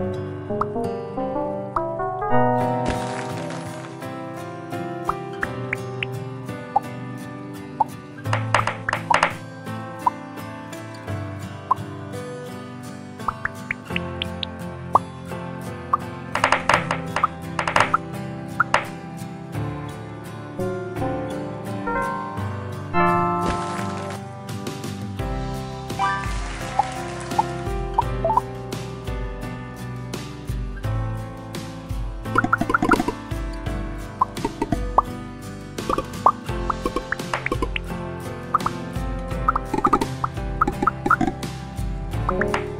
Música you